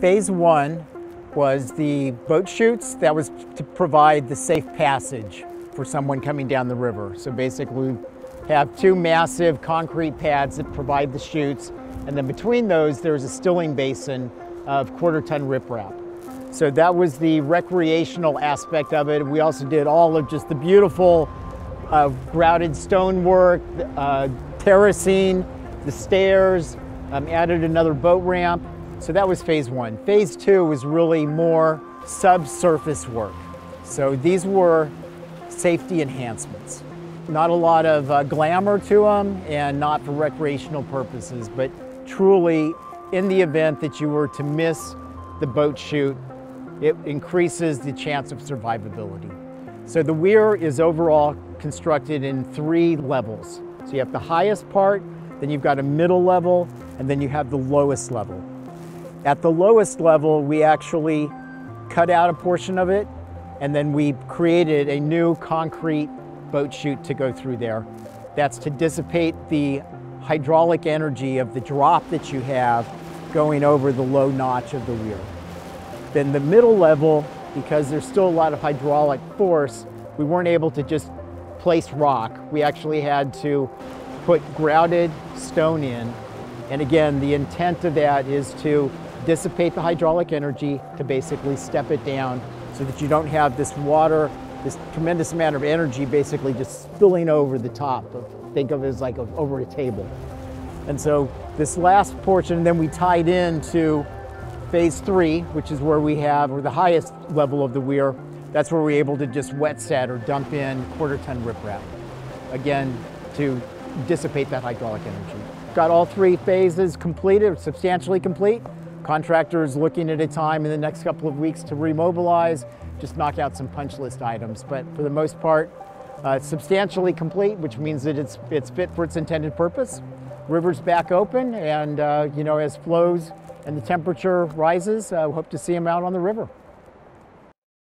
Phase one was the boat chutes that was to provide the safe passage for someone coming down the river. So basically, we have two massive concrete pads that provide the chutes, and then between those, there's a stilling basin of quarter ton riprap. So that was the recreational aspect of it. We also did all of just the beautiful uh, grouted stonework, uh, terracing, the stairs, um, added another boat ramp. So that was phase one. Phase two was really more subsurface work. So these were safety enhancements. Not a lot of uh, glamour to them and not for recreational purposes, but truly in the event that you were to miss the boat chute, it increases the chance of survivability. So the weir is overall constructed in three levels. So you have the highest part, then you've got a middle level, and then you have the lowest level. At the lowest level, we actually cut out a portion of it, and then we created a new concrete boat chute to go through there. That's to dissipate the hydraulic energy of the drop that you have going over the low notch of the weir. Then the middle level, because there's still a lot of hydraulic force, we weren't able to just place rock. We actually had to put grouted stone in. And again, the intent of that is to dissipate the hydraulic energy to basically step it down so that you don't have this water, this tremendous amount of energy basically just spilling over the top. Of, think of it as like a, over a table. And so this last portion, then we tied into phase three, which is where we have, or the highest level of the weir, that's where we're able to just wet set or dump in quarter ton riprap. Again, to dissipate that hydraulic energy. Got all three phases completed, substantially complete. Contractors looking at a time in the next couple of weeks to remobilize, just knock out some punch list items. But for the most part, uh, substantially complete, which means that it's, it's fit for its intended purpose. River's back open and, uh, you know, as flows and the temperature rises, uh, hope to see them out on the river.